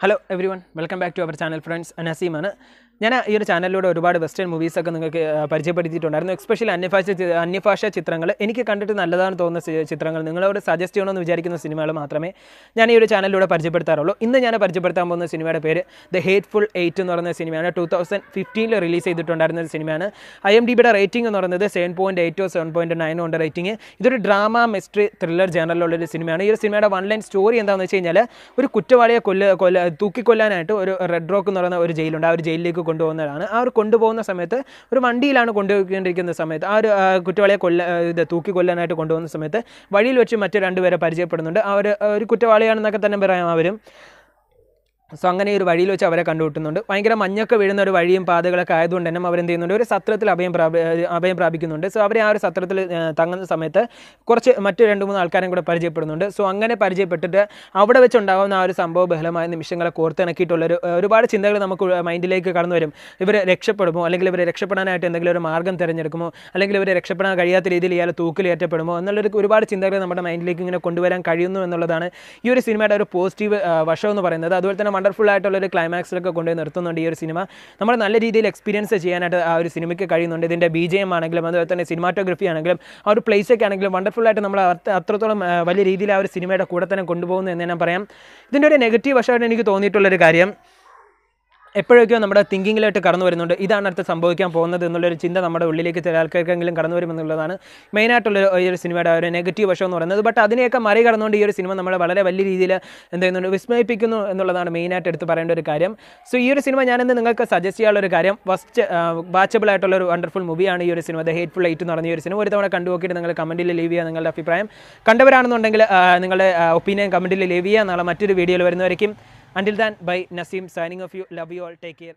Hello everyone welcome back to our channel friends നസീമാണ് ഞാൻ ഈ ഒരു ചാനലിലൂടെ ഒരുപാട് വെസ്റ്റേൺ മൂവീസൊക്കെ നിങ്ങൾക്ക് പരിചയപ്പെടുത്തിയിട്ടുണ്ടായിരുന്നു. എസ്പെഷ്യലി അന്യഭാഷ അന്യഭാഷ ചിത്രങ്ങൾ എനിക്ക് കണ്ടിട്ട് നല്ലതാണ് തോന്നുന്ന ചിത്രങ്ങൾ നിങ്ങളോട് സജസ്റ്റ് ചെയ്യണമെന്ന് വിചാരിക്കുന്ന സിനിമകൾ മാത്രമേ ഞാൻ ഈ ഒരു ചാനലിലൂടെ പരിചയപ്പെടുത്താറുള്ളൂ. ഇന്ന് ഞാൻ പരിചയപ്പെടുത്താൻ പോകുന്ന സിനിമയുടെ പേര് ദ ഹേറ്റ്ഫുൾ എയ്റ്റ് എന്ന് പറയുന്ന സിനിമയാണ്. ടൂ തൗസൻഡ് ഫിഫ്റ്റീനിൽ റിലീസ് ചെയ്തിട്ടുണ്ടായിരുന്ന ഒരു സിനിമയാണ്. ഐ എം ഡി ബിയുടെ റേറ്റിംഗ് എന്ന് പറയുന്നത് സെവൻ പോയിന്റ് എയ്റ്റോ സെവൻ പോയിന്റ് നയനോ ഉണ്ട് റേറ്റിംഗ് ഇതൊരു ഡ്രാമ മിസ്റ്ററി ത്രില്ലർ ജേണലിലുള്ളൊരു സിനിമയാണ്. ഈ ഒരു സിനിമയുടെ വൺ ലൈൻ സ്റ്റോറി എന്താണെന്ന് വെച്ച് കഴിഞ്ഞാൽ ഒരു കുറ്റവാളിയെ കൊല്ല കൊല്ല തൂക്കിക്കൊല്ലാനായിട്ട് ഒരു റെഡ് റോക്ക് എന്ന് പറയുന്ന ഒരു ജയിലുണ്ട്. ആ ഒരു ജയിലിലേക്ക് കൊണ്ടുപോകുന്നതാണ് ആ ഒരു കൊണ്ടുപോകുന്ന സമയത്ത് ഒരു വണ്ടിയിലാണ് കൊണ്ടുപോയിക്കൊണ്ടിരിക്കുന്ന സമയത്ത് ആ ഒരു കുറ്റവാളിയെ കൊല്ല ആ, ഇത് തൂക്കി കൊല്ലാനായിട്ട് കൊണ്ടുപോകുന്ന സമയത്ത് വഴിയിൽ വെച്ച് മറ്റു രണ്ടുപേരെ പരിചയപ്പെടുന്നുണ്ട്. അവർ ഒരു കുറ്റവാളിയാണെന്നൊക്കെ തന്നെ പറയാം അവരും. സോ അങ്ങനെ ഒരു വഴിയിൽ വെച്ച് അവരെ കണ്ടുമുട്ടുന്നുണ്ട്. ഭയങ്കര മഞ്ഞൊക്കെ വീഴുന്ന ഒരു വഴിയും പാതകളൊക്കെ ആയതുകൊണ്ട് തന്നെ അവരെന്ത് ചെയ്യുന്നുണ്ട്? ഒരു സത്രത്തിൽ അഭയം പ്രാപി അഭയം പ്രാപിക്കുന്നുണ്ട്. സോ അവരെ ആ ഒരു സത്രത്തിൽ തങ്ങുന്ന സമയത്ത് കുറച്ച് മറ്റു രണ്ട് മൂന്ന് ആൾക്കാരും കൂടെ പരിചയപ്പെടുന്നുണ്ട്. സോ അങ്ങനെ പരിചയപ്പെട്ടിട്ട് അവിടെ വെച്ചുണ്ടാകുന്ന ആ ഒരു സംഭവ ബഹലമായ നിമിഷങ്ങളെ കോർത്തിണക്കിയിട്ടുള്ളൊരു ഒരുപാട് ചിന്തകൾ നമുക്ക് മൈൻഡിലേക്ക് കടന്നു വരും. ഇവർ രക്ഷപ്പെടുമോ? അല്ലെങ്കിൽ ഇവരെ രക്ഷപ്പെടാനായിട്ട് എന്തെങ്കിലും ഒരു മാർഗം തിരഞ്ഞെടുക്കുമോ? അല്ലെങ്കിൽ ഇവരെ രക്ഷപ്പെടാൻ കഴിയാത്ത രീതിയിൽ ഇയാൾ തൂക്കിലേറ്റപ്പെടുമോ? എന്നുള്ളൊരു ഒരുപാട് ചിന്തകൾ നമ്മുടെ മൈൻഡിലേക്ക് ഇങ്ങനെ കൊണ്ടുവരാൻ കഴിയുന്നു എന്നുള്ളതാണ് ഈ ഒരു സിനിമയുടെ ഒരു പോസിറ്റീവ് വശം എന്ന് പറയുന്നത്. അതുപോലെ തന്നെ വണ്ടർഫുൾ ആയിട്ടുള്ള ഒരു ക്ലൈമാക്സിലൊക്കെ കൊണ്ടുപോയി നിർത്തുന്നുണ്ട് ഈ ഒരു സിനിമ നമ്മൾ നല്ല രീതിയിൽ എക്സ്പീരിയൻസ് ചെയ്യാനായിട്ട് ആ ഒരു സിനിമയ്ക്ക് കഴിയുന്നുണ്ട്. ഇതിന്റെ ബി ജെ എം ആണെങ്കിലും അതുപോലെ തന്നെ സിനിമാറ്റോഗ്രഫി ആണെങ്കിലും ആ ഒരു പ്ലേസ് ഒക്കെ ആണെങ്കിലും വണ്ടർഫുൾ ആയിട്ട് നമ്മൾ അത്രത്തോളം വലിയ രീതിയിൽ ആ ഒരു സിനിമയുടെ കൂടെ തന്നെ കൊണ്ടുപോകുന്നു എന്ന് ഞാൻ പറയാം. ഇതിന്റെ ഒരു നെഗറ്റീവ് വശമായിട്ട് എനിക്ക് തോന്നിയിട്ടുള്ളൊരു കാര്യം എപ്പോഴൊക്കെയോ നമ്മുടെ തിങ്കിങ്ങിലായിട്ട് കടന്നു വരുന്നുണ്ട്. ഇതാണ് അടുത്ത് സംഭവിക്കാൻ പോകുന്നത് എന്നുള്ളൊരു ചിന്ത നമ്മുടെ ഉള്ളിലേക്ക് ചില ആൾക്കാർക്കെങ്കിലും കടന്നു വരുമെന്നുള്ളതാണ്. മെയിനായിട്ടുള്ള ഈ ഒരു സിനിമയുടെ ഒരു നെഗറ്റീവ് വശം എന്ന് പറയുന്നത്. ബട്ട് അതിനെയൊക്കെ മറികടന്നുകൊണ്ട് ഈ ഒരു സിനിമ നമ്മളെ വളരെ വലിയ രീതിയിൽ എന്ത് ചെയ്യുന്നുണ്ട് വിസ്മയിപ്പിക്കുന്നു എന്നുള്ളതാണ് മെയിനായിട്ട് എടുത്ത് പറയേണ്ട ഒരു കാര്യം. സോ ഈ ഒരു സിനിമ ഞാനിന്ന് നിങ്ങൾക്ക് സജസ്റ്റ് ചെയ്യാനുള്ള ഒരു കാര്യം ഫസ്റ്റ് വാച്ചബിൾ ആയിട്ടുള്ള ഒരു വണ്ടർഫുൾ മൂവിയാണ് ഈ ഒരു സിനിമ. ദ ഹേറ്റ്ഫുൾ ലൈറ്റ് എന്ന് പറഞ്ഞ ഈ ഒരു സിനിമ. ഒരു തവണ കണ്ടു നോക്കിയിട്ട് നിങ്ങൾ കമന്റിൽ ലീവ് ചെയ്യുക നിങ്ങളുടെ അഭിപ്രായം. കണ്ടവരാണെന്നുണ്ടെങ്കിൽ നിങ്ങളുടെ ഒപ്പീനിയൻ കമന്റിൽ ലീവ് ചെയ്യുക. നാളെ മറ്റൊരു വീഡിയോയിൽ വരുന്നവരേക്കും Until then, bye Nasim signing off you. Love you all. Take care.